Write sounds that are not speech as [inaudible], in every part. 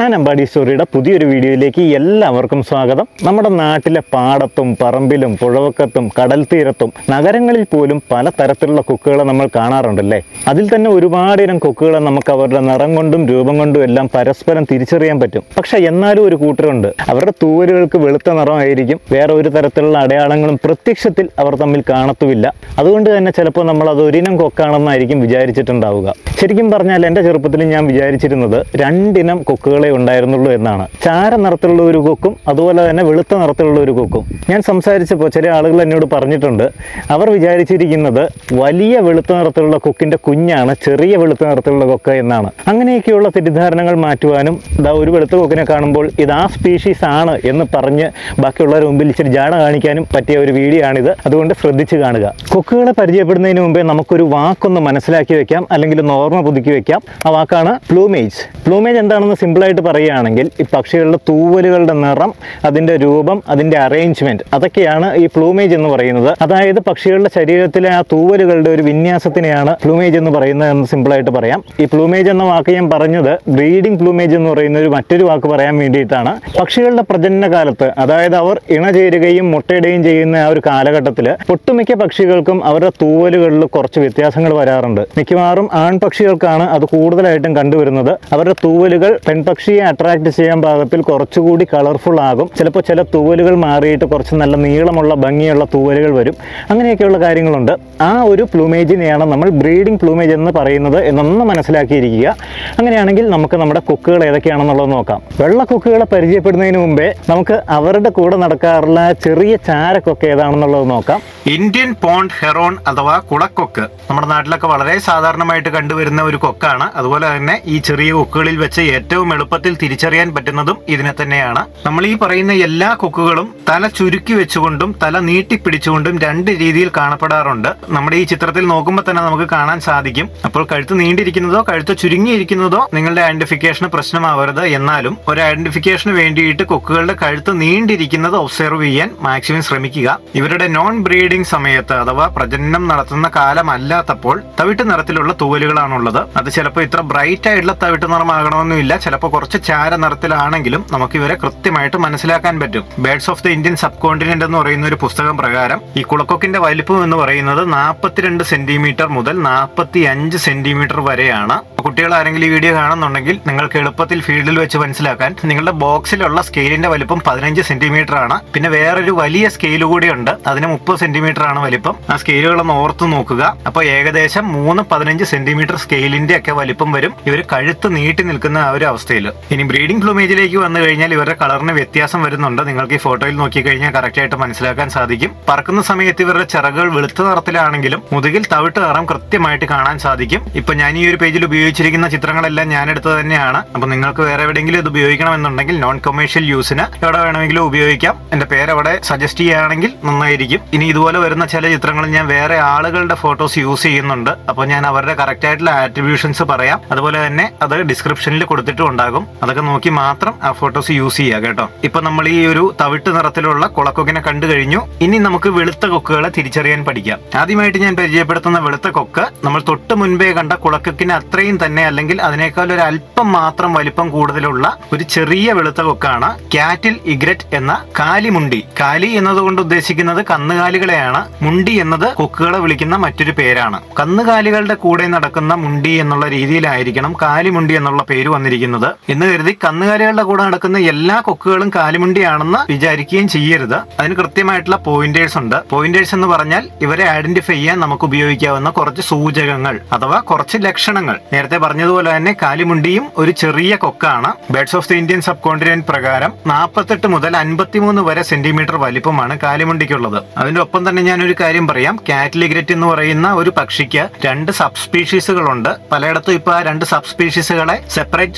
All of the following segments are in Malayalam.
ആനമ്പാടി സ്റ്റോറിയുടെ പുതിയൊരു വീഡിയോയിലേക്ക് എല്ലാവർക്കും സ്വാഗതം. നമ്മുടെ നാട്ടിലെ പാടത്തും പറമ്പിലും പുഴവക്കത്തും കടൽ തീരത്തും നഗരങ്ങളിൽ പോലും പല തരത്തിലുള്ള കൊക്കുകളെ നമ്മൾ കാണാറുണ്ടല്ലേ? അതിൽ തന്നെ ഒരുപാടിനം കൊക്കുകളെ നമുക്ക് അവരുടെ നിറം കൊണ്ടും രൂപം കൊണ്ടും എല്ലാം പരസ്പരം തിരിച്ചറിയാൻ പറ്റും. പക്ഷെ എന്നാലും ഒരു കൂട്ടരുണ്ട്. അവരുടെ തൂവലുകൾക്ക് വെളുത്ത നിറമായിരിക്കും. വേറെ ഒരു തരത്തിലുള്ള അടയാളങ്ങളും പ്രത്യക്ഷത്തിൽ അവർ തമ്മിൽ കാണത്തുമില്ല. അതുകൊണ്ട് തന്നെ ചിലപ്പോൾ നമ്മൾ അത് ഒരിനം കൊക്കാണെന്നായിരിക്കും വിചാരിച്ചിട്ടുണ്ടാവുക. ശരിക്കും പറഞ്ഞാൽ എന്റെ ചെറുപ്പത്തിൽ ഞാൻ വിചാരിച്ചിരുന്നത് രണ്ടിനം കൊക്കുകളെ ഉണ്ടായിരുന്നുള്ളൂ എന്നാണ്. ചാര നിറത്തിലുള്ള ഒരു കൊക്കും അതുപോലെ തന്നെ വെളുത്ത നിറത്തിലുള്ള ഒരു കൊക്കും. ഞാൻ സംസാരിച്ചപ്പോൾ ചില ആളുകൾ എന്നോട് പറഞ്ഞിട്ടുണ്ട് അവർ വിചാരിച്ചിരിക്കുന്നത് വലിയ വെളുത്ത നിറത്തിലുള്ള കൊക്കിന്റെ കുഞ്ഞാണ് ചെറിയ വെളുത്ത നിറത്തിലുള്ള കൊക്ക എന്നാണ്. അങ്ങനെയൊക്കെയുള്ള തെറ്റിദ്ധാരണകൾ മാറ്റുവാനും ഇതാ ഒരു വെളുത്ത കൊക്കിനെ കാണുമ്പോൾ ഇത് ആ സ്പീഷീസ് ആണ് എന്ന് പറഞ്ഞ് ബാക്കിയുള്ളവരുടെ മുമ്പിൽ ഇച്ചിരി ജാട കാണിക്കാനും പറ്റിയ ഒരു വീഡിയോ ആണിത്. അതുകൊണ്ട് ശ്രദ്ധിച്ച് കാണുക. കൊക്കുകളെ പരിചയപ്പെടുന്നതിന് മുമ്പേ നമുക്കൊരു വാക്കൊന്ന് മനസ്സിലാക്കി വെക്കാം അല്ലെങ്കിൽ ഒന്ന് ഓർമ്മ പുതുക്കി വെക്കാം. ആ വാക്കാണ് പ്ലൂമേജ് പ്ലൂമേജ് എന്താണെന്ന് സിമ്പിളായിട്ട് പറയുകയാണെങ്കിൽ ഈ പക്ഷികളുടെ തൂവലുകളുടെ നിറം അതിന്റെ രൂപം അതിന്റെ അറേഞ്ച്മെന്റ് അതൊക്കെയാണ് ഈ പ്ലൂമേജ് എന്ന് പറയുന്നത്. അതായത് പക്ഷികളുടെ ശരീരത്തിലെ ആ തൂവലുകളുടെ ഒരു വിന്യാസത്തിനെയാണ് പ്ലൂമേജ് എന്ന് പറയുന്നത് എന്ന് സിമ്പിളായിട്ട് പറയാം. ഈ പ്ലൂമേജ് എന്ന വാക്ക് ഞാൻ പറഞ്ഞത് ബ്രീഡിംഗ് പ്ലൂമേജ് എന്ന് പറയുന്ന ഒരു മറ്റൊരു വാക്ക് പറയാൻ വേണ്ടിയിട്ടാണ്. പക്ഷികളുടെ പ്രജനന കാലത്ത് അതായത് അവർ ഇണചേരുകയും മുട്ടയിടുകയും ചെയ്യുന്ന ആ ഒരു കാലഘട്ടത്തിൽ ഒട്ടുമിക്ക പക്ഷികൾക്കും അവരുടെ തൂവലുകളിൽ കുറച്ച് വ്യത്യാസങ്ങൾ വരാറുണ്ട്. മിക്കവാറും ആൺപക്ഷികൾക്കാണ് അത് കൂടുതലായിട്ടും കണ്ടുവരുന്നത്. അവരുടെ തൂവലുകൾ പെൺപക്ഷിയെ അട്രാക്ട് ചെയ്യാൻ പാകത്തിൽ കുറച്ചുകൂടി കളർഫുൾ ആകും. ചിലപ്പോൾ ചില തൂവലുകൾ മാറിയിട്ട് കുറച്ച് നല്ല നീളമുള്ള ഭംഗിയുള്ള തൂവലുകൾ വരും. അങ്ങനെയൊക്കെയുള്ള കാര്യങ്ങളുണ്ട്. ആ ഒരു പ്ലൂമേജിനെയാണ് നമ്മൾ ബ്രീഡിംഗ് പ്ലൂമേജ് എന്ന് പറയുന്നത് എന്നൊന്ന് മനസ്സിലാക്കിയിരിക്കുക. അങ്ങനെയാണെങ്കിൽ നമുക്ക് നമ്മുടെ കൊക്കുകൾ ഏതൊക്കെയാണെന്നുള്ളത് നോക്കാം. വെള്ള കൊക്കുകളെ പരിചയപ്പെടുന്നതിന് മുമ്പേ നമുക്ക് അവരുടെ കൂടെ നടക്കാറുള്ള ചെറിയ ചാരക്കൊക്കെ ഏതാണെന്നുള്ളത് നോക്കാം. ഇന്ത്യൻ പോണ്ട് ഹെറോൺ അഥവാ കുളക്കൊക്ക് നമ്മുടെ നാട്ടിലൊക്കെ വളരെ സാധാരണമായിട്ട് കണ്ടുവരുന്ന ഒരു കൊക്കാണ്. അതുപോലെ തന്നെ ഈ ചെറിയ കൊക്കുകളിൽ വെച്ച് ഏറ്റവും എളുപ്പത്തിൽ തിരിച്ചറിയാൻ പറ്റുന്നതും ഇതിനെ തന്നെയാണ്. നമ്മൾ ഈ പറയുന്ന എല്ലാ കൊക്കുകളും തല ചുരുക്കി വെച്ചുകൊണ്ടും തല നീട്ടിപ്പിടിച്ചുകൊണ്ടും രണ്ട് രീതിയിൽ കാണപ്പെടാറുണ്ട്. നമ്മുടെ ഈ ചിത്രത്തിൽ നോക്കുമ്പോൾ തന്നെ നമുക്ക് കാണാൻ സാധിക്കും. അപ്പോൾ കഴുത്ത് നീണ്ടിരിക്കുന്നതോ കഴുത്ത് ചുരുങ്ങിയിരിക്കുന്നതോ നിങ്ങളുടെ ഐഡന്റിഫിക്കേഷന് പ്രശ്നമാവരുത്. എന്നാലും ഒരു ഐഡന്റിഫിക്കേഷന് വേണ്ടിയിട്ട് കൊക്കുകളുടെ കഴുത്ത് നീണ്ടിരിക്കുന്നത് ഒബ്സർവ് ചെയ്യാൻ മാക്സിമം ശ്രമിക്കുക. ഇവരുടെ നോൺ ബ്രീഡിംഗ് സമയത്ത് അഥവാ പ്രജനനം നടത്തുന്ന കാലമല്ലാത്തപ്പോൾ തവിട്ട് നിറത്തിലുള്ള തൂവലുകളാണുള്ളത്. അത് ചിലപ്പോൾ ഇത്ര ബ്രൈറ്റ് ആയിട്ടുള്ള തവിട്ട് നിറമാകണമെന്നില്ല. ചിലപ്പോൾ കുറച്ച് ചാര നിറത്തിലാണെങ്കിലും നമുക്ക് ഇവരെ കൃത്യമായിട്ട് മനസ്സിലാക്കാൻ പറ്റും. Birds of the Indian subcontinent എന്ന് പറയുന്ന ഒരു പുസ്തകം പ്രകാരം ഈ കുളക്കൊക്കിന്റെ വലിപ്പം എന്ന് പറയുന്നത് നാൽപ്പത്തിരണ്ട് സെന്റിമീറ്റർ മുതൽ നാൽപ്പത്തി അഞ്ച് സെന്റിമീറ്റർ വരെയാണ് കുട്ടികൾ ആരെങ്കിലും ഈ വീഡിയോ കാണുന്നുണ്ടെങ്കിൽ നിങ്ങൾക്ക് എളുപ്പത്തിൽ ഫീൽഡിൽ വെച്ച് മനസ്സിലാക്കാൻ നിങ്ങളുടെ ബോക്സിലുള്ള സ്കെയിലിന്റെ വലിപ്പം പതിനഞ്ച് സെന്റിമീറ്റർ ആണ്. പിന്നെ വേറൊരു വലിയ സ്കെയിൽ കൂടിയുണ്ട് അതിന് മുപ്പത് സെന്റിമീറ്റർ ആണ് വലിപ്പം. ആ സ്കെയിലുകളൊന്ന് ഓർത്ത് നോക്കുക. അപ്പോൾ ഏകദേശം മൂന്ന് പതിനഞ്ച് സെന്റിമീറ്റർ സ്കെയിലിന്റെ ഒക്കെ വലിപ്പം വരും. ഇവർ കഴുത്ത് നീട്ടി നിൽക്കുന്ന ആ ഒരു അവസ്ഥയിൽ ഇനി ബ്രീഡിംഗ് പ്ലൂമേജിലേക്ക് വന്നു കഴിഞ്ഞാൽ ഇവരുടെ കളറിന് വ്യത്യാസം വരുന്നുണ്ട്. നിങ്ങൾക്ക് ഈ ഫോട്ടോയിൽ നോക്കി കഴിഞ്ഞാൽ കറക്റ്റ് ആയിട്ട് മനസ്സിലാക്കാൻ സാധിക്കും. പറക്കുന്ന സമയത്ത് ഇവരുടെ ചിറകുകൾ വെളുത്ത നിറത്തിലാണെങ്കിലും മുതുകിൽ തവിട്ട് നിറം കൃത്യമായിട്ട് കാണാൻ സാധിക്കും. ഇപ്പൊ ഞാൻ ഈ ഒരു പേജിൽ ഉപയോഗിച്ചിരിക്കുന്ന ചിത്രങ്ങളെല്ലാം ഞാൻ എടുത്തത് തന്നെയാണ്. അപ്പൊ നിങ്ങൾക്ക് വേറെ എവിടെയെങ്കിലും ഇത് ഉപയോഗിക്കണമെന്നുണ്ടെങ്കിൽ നോൺ കൊമേഴ്ഷ്യൽ യൂസിന് എവിടെ വേണമെങ്കിലും ഉപയോഗിക്കാം. എന്റെ പേരവിടെ സജസ്റ്റ് ചെയ്യുകയാണെങ്കിൽ നന്നായിരിക്കും. ഇനി ഇതുപോലെ വരുന്ന ചില ചിത്രങ്ങൾ ഞാൻ വേറെ ആളുകളുടെ ഫോട്ടോസ് യൂസ് ചെയ്യുന്നുണ്ട്. അപ്പോൾ ഞാൻ അവരുടെ കറക്റ്റ് ആയിട്ടുള്ള ആട്രിബ്യൂഷൻസ് പറയാം. അതുപോലെ തന്നെ അത് ഡിസ്ക്രിപ്ഷനിൽ കൊടുത്തിട്ടും ഉണ്ടാകും അതൊക്കെ നോക്കി മാത്രം ആ ഫോട്ടോസ് യൂസ് ചെയ്യുക കേട്ടോ. ഇപ്പൊ നമ്മൾ ഈ ഒരു തവിട്ട് നിറത്തിലുള്ള കുളക്കൊക്കിനെ കണ്ടു കഴിഞ്ഞു. ഇനി നമുക്ക് വെളുത്ത കൊക്കുകളെ തിരിച്ചറിയാൻ പഠിക്കാം. ആദ്യമായിട്ട് ഞാൻ പരിചയപ്പെടുത്തുന്ന വെളുത്ത കൊക്ക് നമ്മൾ തൊട്ട് മുൻപേ കണ്ട കുളക്കൊക്കിന് അത്രയും തന്നെ അല്ലെങ്കിൽ അതിനേക്കാൾ ഒരു അല്പം മാത്രം വലിപ്പം കൂടുതലുള്ള ഒരു ചെറിയ വെളുത്ത കൊക്കാണ് കാറ്റിൽ ഇഗ്രറ്റ് എന്ന കാലിമുണ്ടി. കാലി എന്നതുകൊണ്ട് ഉദ്ദേശിക്കുന്നത് കന്നുകാലികളെയാണ്. മുണ്ടി എന്നത് കൊക്കുകളെ വിളിക്കുന്ന മറ്റൊരു പേരാണ്. കന്നുകാലികളുടെ കൂടെ നടക്കുന്ന മുണ്ടി എന്നുള്ള രീതിയിലായിരിക്കണം കാലിമുണ്ടി എന്നുള്ള പേര് വന്നിരിക്കുന്നത്. എന്ന് കരുതി കന്നുകാലികളുടെ കൂടെ നടക്കുന്ന എല്ലാ കൊക്കുകളും കാലിമുണ്ടിയാണെന്ന് വിചാരിക്കുകയും ചെയ്യരുത്. അതിന് കൃത്യമായിട്ടുള്ള പോയിന്റേഴ്സ് ഉണ്ട്. പോയിന്റേഴ്സ് എന്ന് പറഞ്ഞാൽ ഇവരെ ഐഡന്റിഫൈ ചെയ്യാൻ നമുക്ക് ഉപയോഗിക്കാവുന്ന കുറച്ച് സൂചകങ്ങൾ അഥവാ കുറച്ച് ലക്ഷണങ്ങൾ. നേരത്തെ പറഞ്ഞതുപോലെ തന്നെ കാലിമുണ്ടിയും ഒരു ചെറിയ കൊക്കാണ്. Birds of the Indian subcontinent പ്രകാരം നാൽപ്പത്തെട്ട് മുതൽ അൻപത്തിമൂന്ന് വരെ സെന്റിമീറ്റർ വലിപ്പമാണ് കാലിമുണ്ടിക്കുള്ളത്. അതിന്റെ ഒപ്പം തന്നെ ഞാൻ ഒരു കാര്യം പറയാം. കാറ്റലിഗ്രറ്റ് എന്ന് പറയുന്ന ഒരു പക്ഷിക്ക് രണ്ട് സബ് സ്പീഷീസുകളുണ്ട് പലയിടത്തും ഇപ്പൊ ആ രണ്ട് സബ് സ്പീഷീസുകളെ സെപ്പറേറ്റ്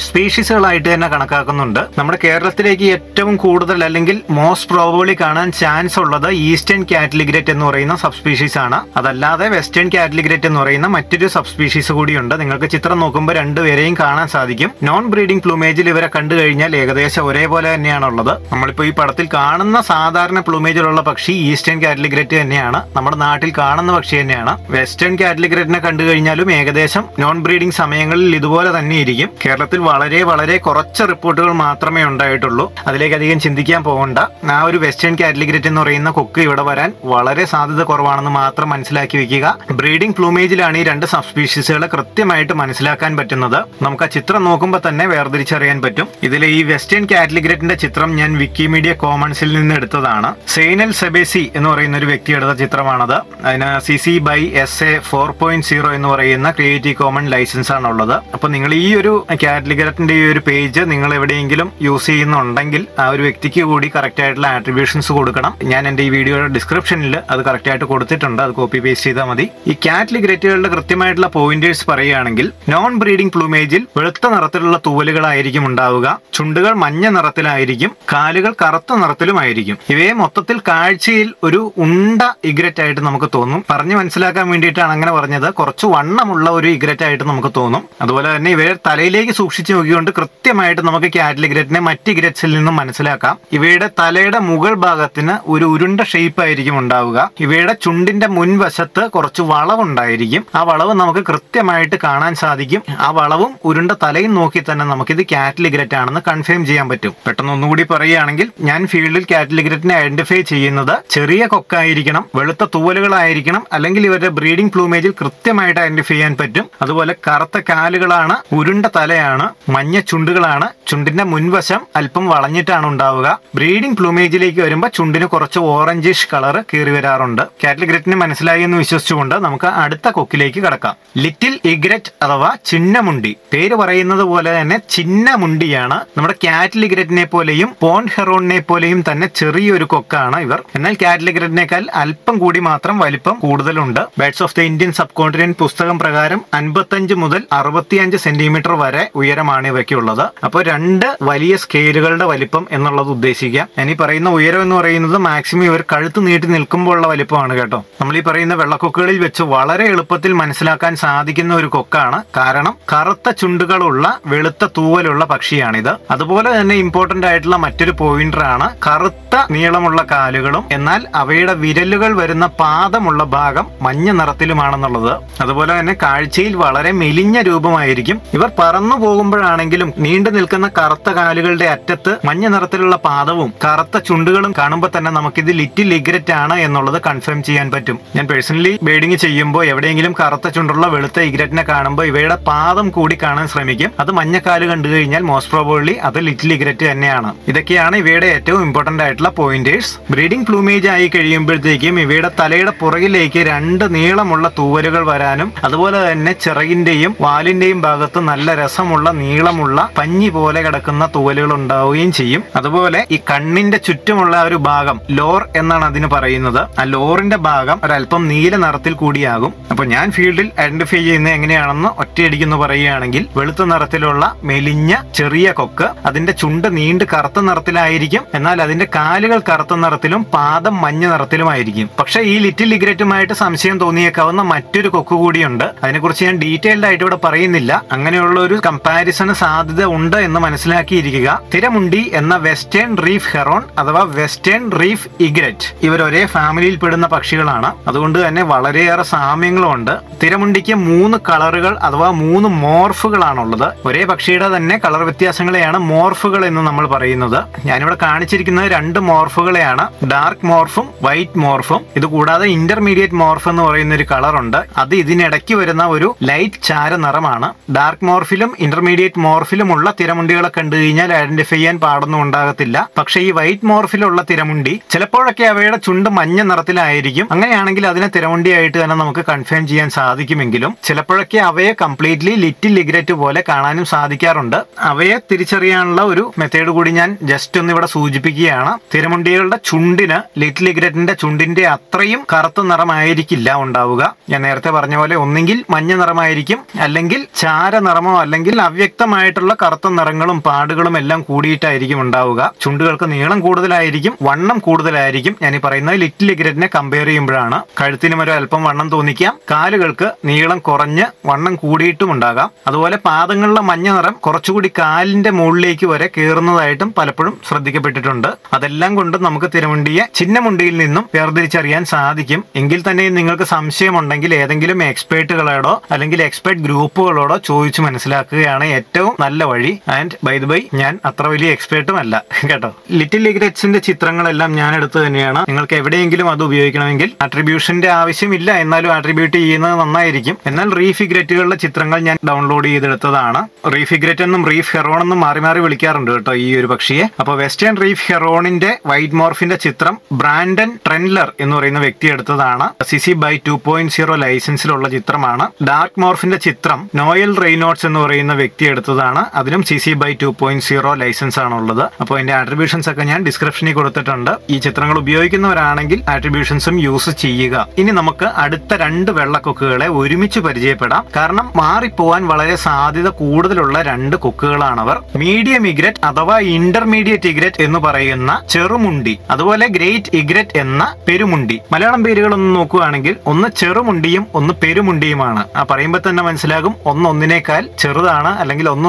സ്പീഷീസുകളായിട്ട് തന്നെ കണക്കാക്കുന്നുണ്ട്. നമ്മുടെ കേരളത്തിലേക്ക് ഏറ്റവും കൂടുതൽ അല്ലെങ്കിൽ മോസ്റ്റ് പ്രോബബിളി കാണാൻ ചാൻസ് ഉള്ളത് ഈസ്റ്റേൺ കാറ്റലിഗ്രേറ്റ് എന്ന് പറയുന്ന സബ് സ്പീഷീസ് ആണ്. അതല്ലാതെ വെസ്റ്റേൺ കാറ്റലിഗ്രേറ്റ് എന്ന് പറയുന്ന മറ്റൊരു സബ് സ്പീഷീസ് കൂടിയുണ്ട്. നിങ്ങൾക്ക് ചിത്രം നോക്കുമ്പോൾ രണ്ടുപേരെയും കാണാൻ സാധിക്കും. നോൺ ബ്രീഡിംഗ് പ്ലൂമേജിൽ ഇവരെ കണ്ടു കഴിഞ്ഞാൽ ഏകദേശം ഒരേപോലെ തന്നെയാണുള്ളത് നമ്മളിപ്പോൾ ഈ പടത്തിൽ കാണുന്ന സാധാരണ പ്ലൂമേജിലുള്ള പക്ഷി ഈസ്റ്റേൺ കാറ്റലിഗ്രേറ്റ് തന്നെയാണ്. നമ്മുടെ നാട്ടിൽ കാണുന്ന പക്ഷി തന്നെയാണ്. വെസ്റ്റേൺ കാറ്റലിഗ്രേറ്റിനെ കണ്ടു കഴിഞ്ഞാലും ഏകദേശം നോൺ ബ്രീഡിംഗ് സമയങ്ങളിൽ ഇതുപോലെ തന്നെ ഇരിക്കും. കേരളത്തിൽ വളരെ വളരെ വളരെ കുറച്ച് റിപ്പോർട്ടുകൾ മാത്രമേ ഉണ്ടായിട്ടുള്ളൂ. അതിലേക്ക് അധികം ചിന്തിക്കാൻ പോകണ്ട. ആ ഒരു വെസ്റ്റേൺ കാറ്റലിഗ്രറ്റ് എന്ന് പറയുന്ന കൊക്ക് ഇവിടെ വരാൻ വളരെ സാധ്യത കുറവാണെന്ന് മാത്രം മനസ്സിലാക്കി വെക്കുക. ബ്രീഡിംഗ് പ്ലൂമേജിലാണ് ഈ രണ്ട് സബ് സ്പീഷീസുകളെ കൃത്യമായിട്ട് മനസ്സിലാക്കാൻ പറ്റുന്നത്. നമുക്ക് ആ ചിത്രം നോക്കുമ്പോൾ തന്നെ വേർതിരിച്ചറിയാൻ പറ്റും. ഇതിലെ ഈ വെസ്റ്റേൺ കാറ്റലിഗ്രറ്റിന്റെ ചിത്രം ഞാൻ വിക്കിമീഡിയ കോമൺസിൽ നിന്ന് എടുത്തതാണ്. സെയ്നൽ സെബേസി എന്ന് പറയുന്ന ഒരു വ്യക്തി എടുത്ത ചിത്രമാണത്. അതിന് C C by S A four point zero എന്ന് പറയുന്ന ക്രിയേറ്റീവ് കോമൺ ലൈസൻസ് ആണ് ഉള്ളത് അപ്പൊ നിങ്ങൾ ഈ ഒരു കാറ്റലിഗ്രറ്റിന്റെ ഈ ഒരു പേജ് നിങ്ങൾ എവിടെയെങ്കിലും യൂസ് ചെയ്യുന്നുണ്ടെങ്കിൽ ആ ഒരു വ്യക്തിക്ക് കൂടി കറക്റ്റ് ആയിട്ടുള്ള ആട്രിബ്യൂഷൻസ് കൊടുക്കണം. ഞാൻ എന്റെ ഈ വീഡിയോയുടെ ഡിസ്ക്രിപ്ഷനിൽ അത് കറക്റ്റ് ആയിട്ട് കൊടുത്തിട്ടുണ്ട്. അത് കോപ്പി പേസ്റ്റ് ചെയ്താൽ മതി. ഈ കാറ്റലിഗ്രറ്റുകളുടെ കൃത്യമായിട്ടുള്ള പോയിന്റേഴ്സ് പറയുകയാണെങ്കിൽ നോൺ ബ്രീഡിംഗ് പ്ലൂമേജിൽ വെളുത്ത നിറത്തിലുള്ള തൂവലുകളായിരിക്കും ഉണ്ടാവുക. ചുണ്ടുകൾ മഞ്ഞ നിറത്തിലായിരിക്കും. കാലുകൾ കറുത്ത നിറത്തിലുമായിരിക്കും. ഇവയെ മൊത്തത്തിൽ കാഴ്ചയിൽ ഒരു ഉണ്ട ഇഗ്രറ്റ് ആയിട്ട് നമുക്ക് തോന്നും. പറഞ്ഞു മനസ്സിലാക്കാൻ വേണ്ടിയിട്ടാണ് അങ്ങനെ പറഞ്ഞത്. കുറച്ച് വണ്ണമുള്ള ഒരു ഇഗ്രറ്റ് ആയിട്ട് നമുക്ക് തോന്നും. അതുപോലെ തന്നെ ഇവരെ തലയിലേക്ക് സൂക്ഷിച്ചു നോക്കിക്കൊണ്ട് കൃത്യമായിട്ട് നമുക്ക് കാറ്റലിഗ്രറ്റിനെ മറ്റ് ഗ്രറ്റ്സിൽ നിന്നും മനസ്സിലാക്കാം. ഇവയുടെ തലയുടെ മുകൾ ഭാഗത്തിന് ഒരു ഉരുണ്ട ഷേപ്പ് ആയിരിക്കും ഉണ്ടാവുക. ഇവയുടെ ചുണ്ടിന്റെ മുൻവശത്ത് കുറച്ച് വളവുണ്ടായിരിക്കും. ആ വളവ് നമുക്ക് കൃത്യമായിട്ട് കാണാൻ സാധിക്കും. ആ വളവും ഉരുണ്ട തലയും നോക്കി തന്നെ നമുക്കിത് കാറ്റലിഗ്രറ്റ് ആണെന്ന് കൺഫേം ചെയ്യാൻ പറ്റും. പെട്ടെന്ന് ഒന്നുകൂടി പറയുകയാണെങ്കിൽ ഞാൻ ഫീൽഡിൽ കാറ്റലിഗ്രറ്റിനെ ഐഡന്റിഫൈ ചെയ്യുന്നത് ചെറിയ കൊക്കായിരിക്കണം വെളുത്ത തൂവലുകളായിരിക്കണം അല്ലെങ്കിൽ ഇവരുടെ ബ്രീഡിംഗ് പ്ലൂമേജിൽ കൃത്യമായിട്ട് ഐഡന്റിഫൈ ചെയ്യാൻ പറ്റും. അതുപോലെ കറുത്ത കാലുകളാണ് ഉരുണ്ട തലയാണ് മഞ്ഞ ചുണ്ടുകളാണ്. ചുണ്ടിന്റെ മുൻവശം അല്പം വളഞ്ഞിട്ടാണ് ഉണ്ടാവുക. ബ്രീഡിംഗ് പ്ലൂമേജിലേക്ക് വരുമ്പോൾ ചുണ്ടിന് കുറച്ച് ഓറഞ്ചിഷ് കളർ കയറി വരാറുണ്ട്. കാറ്റലിഗ്രറ്റിന് മനസ്സിലായി എന്ന് വിശ്വസിച്ചുകൊണ്ട് നമുക്ക് അടുത്ത കൊക്കിലേക്ക് കടക്കാം. ലിറ്റിൽ ഇഗ്രറ്റ് അഥവാ ചിന്നമുണ്ടി. പേര് പറയുന്നത് പോലെ തന്നെ ചിന്നമുണ്ടിയാണ്. നമ്മുടെ കാറ്റലിഗ്രറ്റിനെ പോലെയും പോൺ ഹെറോണിനെ പോലെയും തന്നെ ചെറിയൊരു കൊക്കാണ് ഇവർ. എന്നാൽ കാറ്റലിഗ്രറ്റിനേക്കാൾ അല്പം കൂടി മാത്രം വലിപ്പം കൂടുതലുണ്ട്. Birds of the Indian subcontinent പുസ്തകം പ്രകാരം അൻപത്തഞ്ച് മുതൽ അറുപത്തിയഞ്ച് സെന്റിമീറ്റർ വരെ ഉയരമാണ് ഇവയ്ക്കുള്ളത്. അപ്പോൾ രണ്ട് വലിയ സ്കെയിലുകളുടെ വലിപ്പം എന്നുള്ളത് ഉദ്ദേശിക്കാം ഞാൻ ഈ പറയുന്ന ഉയരം എന്ന് പറയുന്നത് മാക്സിമം ഇവർ കഴുത്ത് നീട്ടി നിൽക്കുമ്പോഴുള്ള വലിപ്പമാണ് കേട്ടോ. നമ്മൾ ഈ പറയുന്ന വെള്ളക്കൊക്കുകളിൽ വെച്ച് വളരെ എളുപ്പത്തിൽ മനസ്സിലാക്കാൻ സാധിക്കുന്ന ഒരു കൊക്കാണ്. കാരണം കറുത്ത ചുണ്ടുകളുള്ള വെളുത്ത തൂവലുള്ള പക്ഷിയാണിത്. അതുപോലെ തന്നെ ഇമ്പോർട്ടന്റ് ആയിട്ടുള്ള മറ്റൊരു പോയിന്റർ ആണ് കറുത്ത നീളമുള്ള കാലുകളും. എന്നാൽ അവയുടെ വിരലുകൾ വരുന്ന പാദമുള്ള ഭാഗം മഞ്ഞ നിറത്തിലുമാണെന്നുള്ളത്. അതുപോലെ തന്നെ കാഴ്ചയിൽ വളരെ മെലിഞ്ഞ രൂപമായിരിക്കും. ഇവർ പറന്നു പോകുമ്പോഴാണെങ്കിലും നീണ്ടു നിൽക്കുന്ന കറുത്ത കാലുകളുടെ അറ്റത്ത് മഞ്ഞ നിറത്തിലുള്ള പാദവും കറുത്ത ചുണ്ടുകളും കാണുമ്പോൾ തന്നെ നമുക്കിത് ലിറ്റിൽ ഇഗ്രറ്റ് ആണ് എന്നുള്ളത് കൺഫേം ചെയ്യാൻ പറ്റും. ഞാൻ പേഴ്സണലി ബേഡിങ് ചെയ്യുമ്പോൾ എവിടെയെങ്കിലും കറുത്ത ചുണ്ടുള്ള വെളുത്ത ഇഗ്രറ്റിനെ കാണുമ്പോൾ ഇവയുടെ പാദം കൂടി കാണാൻ ശ്രമിക്കും. അത് മഞ്ഞക്കാൽ കണ്ടു കഴിഞ്ഞാൽ മോസ്റ്റ് പ്രോബബ്ലി അത് ലിറ്റിൽ ഇഗ്രറ്റ് തന്നെയാണ്. ഇതൊക്കെയാണ് ഇവയുടെ ഏറ്റവും ഇമ്പോർട്ടന്റ് ആയിട്ടുള്ള പോയിന്റേഴ്സ് ബ്രീഡിംഗ് പ്ലൂമേജ് ആയി കഴിയുമ്പോഴത്തേക്കും ഇവയുടെ തലയുടെ പുറകിലേക്ക് രണ്ട് നീളമുള്ള തൂവലുകൾ വരാനും അതുപോലെ തന്നെ ചിറകിന്റെയും വാലിന്റെയും ഭാഗത്ത് നല്ല രസമുള്ള നീളമുള്ള പഞ്ഞി പോലെ കിടക്കുന്ന തൂവലുകൾ ഉണ്ടാവുകയും ചെയ്യും. അതുപോലെ ഈ കണ്ണിന്റെ ചുറ്റുമുള്ള ഒരു ഭാഗം ലോർ എന്നാണ് അതിന് പറയുന്നത്. ആ ലോറിന്റെ ഭാഗം ഒരല്പം നീല നിറത്തിൽ കൂടിയാകും. അപ്പൊ ഞാൻ ഫീൽഡിൽ ഐഡന്റിഫൈ ചെയ്യുന്നത് എങ്ങനെയാണെന്ന് ഒറ്റയടിക്കുന്നു പറയുകയാണെങ്കിൽ വെളുത്ത നിറത്തിലുള്ള മെലിഞ്ഞ ചെറിയ കൊക്ക് അതിന്റെ ചുണ്ട് നീണ്ട് കറുത്ത നിറത്തിലായിരിക്കും. എന്നാൽ അതിന്റെ കാലുകൾ കറുത്ത നിറത്തിലും പാദം മഞ്ഞ നിറത്തിലുമായിരിക്കും. പക്ഷെ ഈ ലിറ്റിൽ ഇഗ്രറ്റുമായിട്ട് സംശയം തോന്നിയേക്കാവുന്ന മറ്റൊരു കൊക്ക് കൂടിയുണ്ട്. അതിനെക്കുറിച്ച് ഞാൻ ഡീറ്റെയിൽഡ് ആയിട്ട് ഇവിടെ പറയുന്നില്ല. അങ്ങനെയുള്ള ഒരു കമ്പാരിസണ് സാധ്യത ഉണ്ട് എന്ന് മനസ്സിലാക്കിയിരിക്കുക. തിരമുണ്ടി എന്ന വെസ്റ്റേൺ റീഫ് ഹെറോൺ അഥവാ വെസ്റ്റേൺ റീഫ് ഇഗ്രറ്റ് ഇവർ ഒരേ ഫാമിലിയിൽ പെടുന്ന പക്ഷികളാണ്. അതുകൊണ്ട് തന്നെ വളരെയേറെ സാമ്യങ്ങളുണ്ട്. തിരമുണ്ടിക്ക് മൂന്ന് കളറുകൾ അഥവാ മൂന്ന് മോർഫുകളാണുള്ളത്. ഒരേ പക്ഷിയുടെ തന്നെ കളർ വ്യത്യാസങ്ങളെയാണ് മോർഫുകൾ എന്ന് നമ്മൾ പറയുന്നത്. ഞാനിവിടെ കാണിച്ചിരിക്കുന്നത് രണ്ട് മോർഫുകളെയാണ്. Dark മോർഫും white മോർഫും. ഇത് കൂടാതെ ഇന്റർമീഡിയറ്റ് മോർഫ് എന്ന് പറയുന്ന ഒരു കളർ ഉണ്ട് അത് ഇതിനിടയ്ക്ക് വരുന്ന ഒരു ലൈറ്റ് ചാര നിറമാണ്. ഡാർക്ക് മോർഫിലും ഇന്റർമീഡിയറ്റ് മോർഫിലുമുള്ള തിരമുണ്ടികളെ കണ്ടു കഴിഞ്ഞാൽ ഐഡന്റിഫൈ ചെയ്യാൻ പാടൊന്നും ഉണ്ടാകത്തില്ല. പക്ഷെ ഈ വൈറ്റ് മോർഫിലുള്ള തിരമുണ്ടി ചിലപ്പോഴൊക്കെ അവയുടെ ചുണ്ട് മഞ്ഞ നിറത്തിലായിരിക്കും. അങ്ങനെയാണെങ്കിൽ അതിനെ തിരമുണ്ടി ആയിട്ട് തന്നെ നമുക്ക് കൺഫേം ചെയ്യാൻ സാധിക്കുമെങ്കിലും ചിലപ്പോഴൊക്കെ അവയെ കംപ്ലീറ്റ്ലി ലിറ്റിൽ ലിഗ്രറ്റ് പോലെ കാണാനും സാധിക്കാറുണ്ട്. അവയെ തിരിച്ചറിയാനുള്ള ഒരു മെത്തേഡ് കൂടി ഞാൻ ജസ്റ്റ് ഒന്ന് ഇവിടെ സൂചിപ്പിക്കുകയാണ്. തിരമുണ്ടികളുടെ ചുണ്ടിന് ലിറ്റിൽ ലിഗ്രറ്റിന്റെ ചുണ്ടിന്റെ അത്രയും കറുത്ത നിറമായിരിക്കില്ല ഉണ്ടാവുക. ഞാൻ നേരത്തെ പറഞ്ഞ പോലെ ഒന്നെങ്കിൽ മഞ്ഞ നിറമായിരിക്കും അല്ലെങ്കിൽ ചാര നിറമോ അല്ലെങ്കിൽ അവ്യക്തമായിട്ടുള്ള കറുത്ത നിറങ്ങളും പാടുകളും എല്ലാം കൂടിയിട്ടായിരിക്കും ഉണ്ടാവുക. ചുണ്ടുകൾക്ക് നീളം കൂടുതലായിരിക്കും വണ്ണം കൂടുതലായിരിക്കും. ഞാൻ ഈ പറയുന്നത് ലിറ്റിൽ ലിഗ്രറ്റിനെ കമ്പയർ ചെയ്യുമ്പോഴാണ് കഴുത്തിനും ഒരു അല്പം വണ്ണം തോന്നിക്കാം. കാലുകൾക്ക് നീളം കുറഞ്ഞ് വണ്ണം കൂടിയിട്ടും ഉണ്ടാകാം. അതുപോലെ പാദങ്ങളിലെ മഞ്ഞ നിറം കുറച്ചുകൂടി കാലിന്റെ മുകളിലേക്ക് വരെ കയറുന്നതായിട്ടും പലപ്പോഴും ശ്രദ്ധിക്കപ്പെട്ടിട്ടുണ്ട്. അതെല്ലാം കൊണ്ട് നമുക്ക് തിരമുണ്ടിയെ ചിന്നമുണ്ടിയിൽ നിന്നും വേർതിരിച്ചറിയാൻ സാധിക്കും. എങ്കിൽ തന്നെ നിങ്ങൾക്ക് സംശയമുണ്ടെങ്കിൽ ഏതെങ്കിലും എക്സ്പേർട്ടുകളോടോ അല്ലെങ്കിൽ എക്സ്പേർട്ട് ഗ്രൂപ്പുകളോടോ ചോദിച്ചു മനസ്സിലാക്കുകയാണ് ഏറ്റവും നല്ല നല്ല വഴി. ആൻഡ് ബൈ ദ ബൈ ഞാൻ അത്ര വലിയ എക്സ്പേർട്ടും അല്ല. കേട്ടോ? ലിറ്റിൽ ലിഗ്രറ്റ്സിന്റെ ചിത്രങ്ങളെല്ലാം ഞാൻ എടുത്തു തന്നെയാണ്. നിങ്ങൾക്ക് എവിടെയെങ്കിലും അത് ഉപയോഗിക്കണമെങ്കിൽ അട്രിബ്യൂഷന്റെ ആവശ്യമില്ല. എന്നാലും ആട്രിബ്യൂട്ട് ചെയ്യുന്നത് നന്നായിരിക്കും. എന്നാൽ റീഫിഗ്രറ്റുകളുടെ ചിത്രങ്ങൾ ഞാൻ ഡൗൺലോഡ് ചെയ്തെടുത്തതാണ്. റീഫിഗ്രറ്റ് എന്നും റീഫ് ഹെറോൺ എന്നും മാറി മാറി വിളിക്കാറുണ്ട് കേട്ടോ ഈ ഒരു പക്ഷിയെ. അപ്പോൾ വെസ്റ്റേൺ റീഫ് ഹെറോണിന്റെ വൈറ്റ് മോർഫിന്റെ ചിത്രം ബ്രാൻഡൻ ട്രെൻലർ എന്ന് പറയുന്ന വ്യക്തി എടുത്തതാണ്. CC by two point zero ലൈസൻസിലുള്ള ചിത്രമാണ്. ഡാർക്ക് മോർഫിന്റെ ചിത്രം നോയൽ റെയ്നോട്ട്സ് എന്ന് പറയുന്ന വ്യക്തി എടുത്തതാണ്. അതിനും C C by two point zero licence ആണ് ഉള്ളത് അപ്പോൾ അതിന്റെ ആട്രിബ്യൂഷൻസ് ഒക്കെ ഞാൻ ഡിസ്ക്രിപ്ഷനിൽ കൊടുത്തിട്ടുണ്ട്. ഈ ചിത്രങ്ങൾ ഉപയോഗിക്കുന്നവരാണെങ്കിൽ ആട്രിബ്യൂഷൻസും യൂസ് ചെയ്യുക. ഇനി നമുക്ക് അടുത്ത രണ്ട് വെള്ളക്കൊക്കുകളെ ഒരുമിച്ച് പരിചയപ്പെടാം. കാരണം മാറിപ്പോവാൻ വളരെ സാധ്യത കൂടുതലുള്ള രണ്ട് കൊക്കുകളാണവർ. മീഡിയം ഇഗ്രറ്റ് അഥവാ ഇന്റർമീഡിയറ്റ് ഇഗ്രറ്റ് എന്ന് പറയുന്ന ചെറുമുണ്ടി അതുപോലെ ഗ്രേറ്റ് ഇഗ്രറ്റ് എന്ന പെരുമുണ്ടി. മലയാളം പേരുകളൊന്ന് നോക്കുകയാണെങ്കിൽ ഒന്ന് ചെറുമുണ്ടിയും ഒന്ന് പെരുമുണ്ടിയുമാണ്. ആ പറയുമ്പോൾ തന്നെ മനസ്സിലാകും. ഒന്ന് ഒന്നിനേക്കാൾ ചെറുതാണ് അല്ലെങ്കിൽ ഒന്ന്